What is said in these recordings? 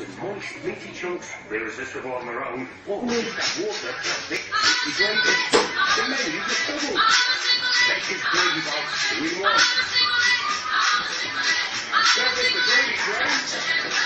and munch meaty chunks, irresistible on their own, or water, thickly gravy. The menu just doubled. Gravy bites, three more. Don't think the gravy's great.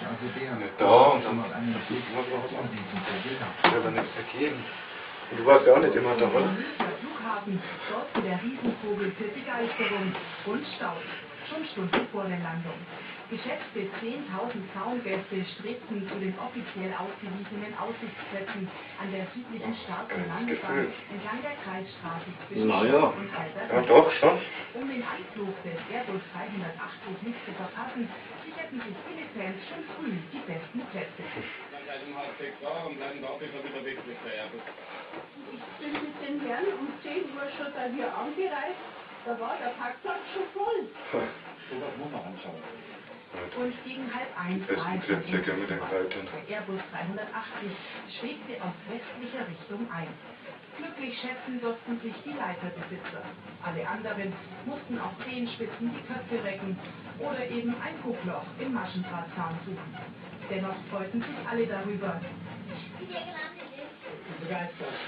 Schau mal, nicht da und dann muss man selber nichts dagegen. Und du warst ja auch nicht immer da, oder? Flughafen, dort der Riesenvogel für Begeisterung und Stau. Schon Stunden vor der Landung. Geschätzte 10.000 Zaungäste strebten zu den offiziell ausgewiesenen Aussichtsplätzen an der südlichen und Landebahn entlang der Kreisstraße zwischen Naja. und Ja, Alberta. doch, schon. Um den Anflug des Airbus 380 nicht zu verpassen, schon früh die besten Plätze. Seit um halb sechs da und bleiben da, bis er wieder weg ist, der Airbus. Ich bin mit den Herren um 10 Uhr schon bei mir angereist. Da war der Parkplatz schon voll. Sowas muss man anschauen. Und gegen halb eins war es mit den Reitern. Der Airbus 380 schwebte aus westlicher Richtung ein. Glücklich schätzen durften sich die Leiterbesitzer. Alle anderen mussten auf Zehenspitzen die Köpfe recken oder eben ein Guckloch im Maschendrahtzaun suchen. Dennoch freuten sich alle darüber. Begeistert.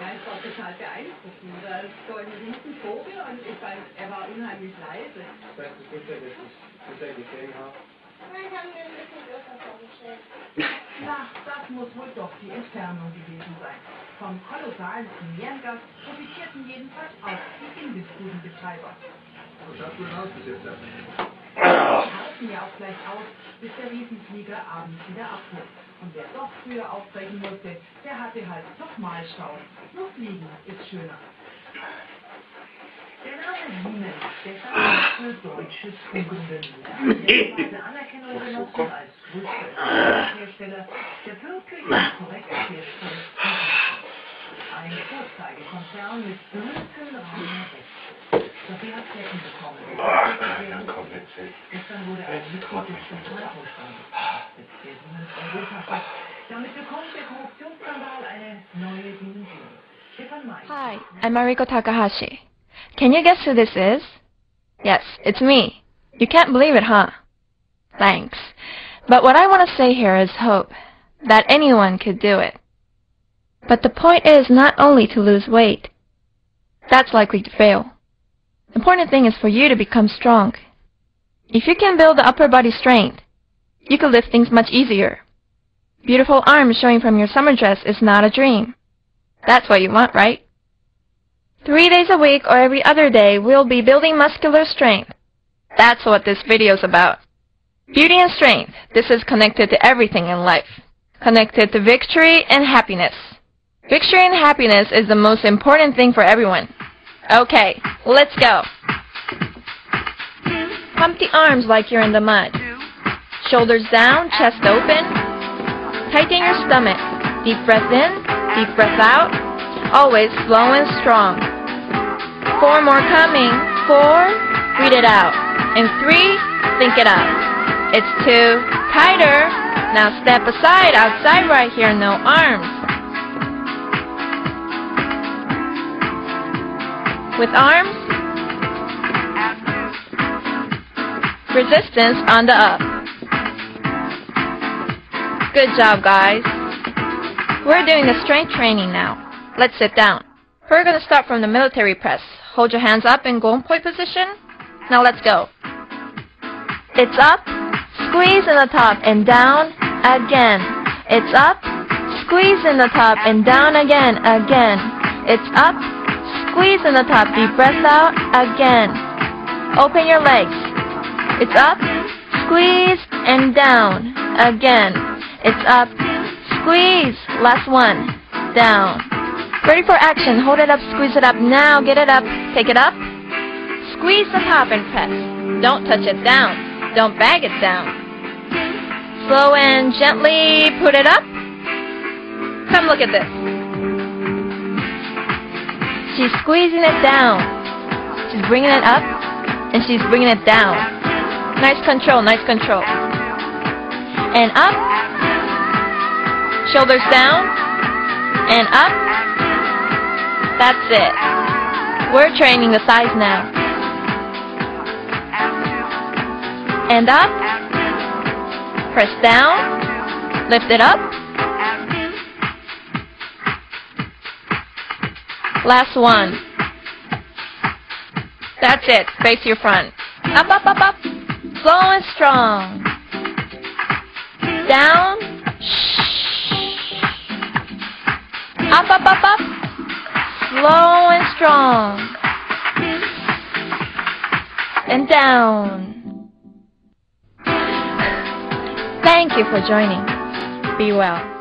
Ja, es war total beeindruckend. Da ist so ein Riesenvogel und ich weiß, er war unheimlich leise. Das ist das Gute, das ich bisher gesehen habe. Nein, ich habe mir ein bisschen größer vorgestellt. Na, das muss wohl doch die Entfernung gewesen sein. Vom kolossalen Premierengast profitierten jedenfalls auch die Imbissbudenbetreiber. So schaut gut aus bis jetzt. halten ja auch gleich aus, bis der Riesenflieger abends wieder abholt. Und wer doch früher aufbrechen musste, der hatte halt nochmal Stau. Nur Fliegen ist schöner. Der Name Siemens, der stand für deutsches Kugelbemühen. Der Anerkennung genossen als größter Hersteller der pünktlich und korrekt hergestellten Ein Vorzeigekonzern mit berühmten reinen Rechten. Doch wie hat es bekommen? Dann kommt jetzt hin. Gestern wurde ein Mitglied des Zentralausschusses des der Siemens Damit bekommt der Korruptionsskandal eine neue Dimension. Hi, I'm Mariko Takahashi. Can you guess who this is? Yes, it's me. You can't believe it, huh? Thanks. But what I want to say here is hope. That anyone could do it. But the point is not only to lose weight. That's likely to fail. The important thing is for you to become strong. If you can build the upper body strength, you can lift things much easier. Beautiful arms showing from your summer dress is not a dream. That's what you want, right? Three days a week or every other day, we'll be building muscular strength. That's what this video's about. Beauty and strength. This is connected to everything in life. Connected to victory and happiness. Victory and happiness is the most important thing for everyone. Okay, let's go. Pump the arms like you're in the mud. Shoulders down, chest open. Tighten your stomach. Deep breath in, deep breath out. Always slow and strong. Four more coming. Four, breathe it out. And three, think it up. It's two, tighter. Now step aside, outside right here, no arms. With arms, resistance on the up. Good job, guys. We're doing the strength training now. Let's sit down. We're going to start from the military press. Hold your hands up in point position. Now let's go. It's up, squeeze in the top and down again. It's up, squeeze in the top and down again, again. It's up, squeeze in the top, deep breath out, again. Open your legs. It's up, squeeze and down, again. It's up, squeeze, last one, down. Ready for action, hold it up, squeeze it up, now get it up, take it up. Squeeze the top and press. Don't touch it down, don't bag it down. Slow and gently put it up. Come look at this. She's squeezing it down. She's bringing it up, and she's bringing it down. Nice control, nice control. And up, shoulders down, and up. That's it. We're training the thighs now. And up, press down, lift it up. Last one. That's it. Face your front. Up, up, up, up. Slow and strong. Down. Shh. Up, up, up, up. Slow and strong. And down. Thank you for joining. Be well.